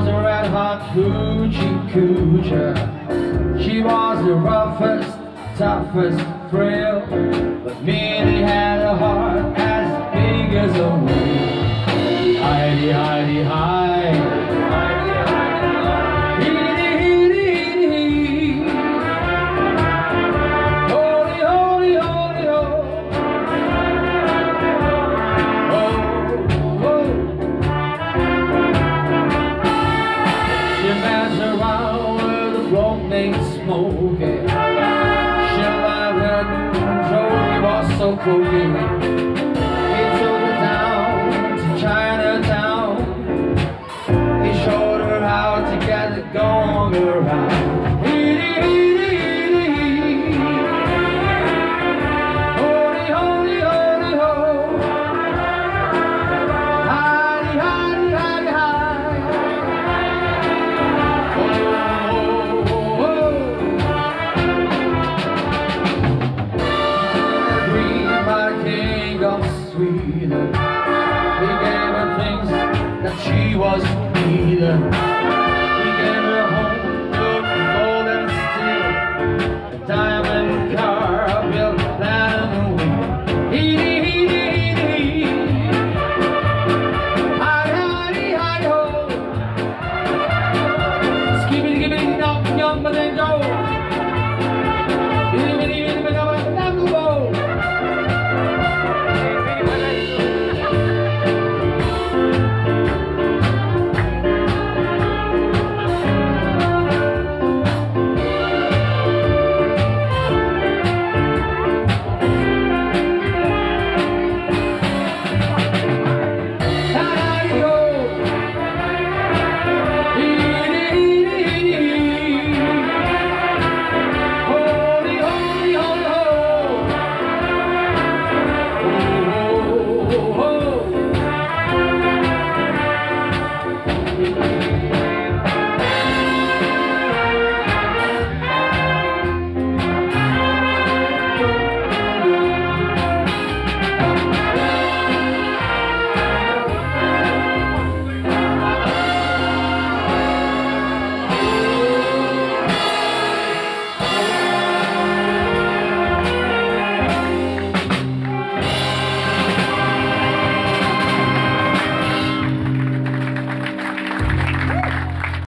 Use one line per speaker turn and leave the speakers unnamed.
was a red hot coochie coocher. She was the roughest, toughest thrill. But Minnie had a heart as big as a wheel. Smoking. Shall I let control? He was so was sweeter. He gave her things that she was needing He gave her home good gold and steel A diamond car built platinum wheel. He did But then go. Thank you.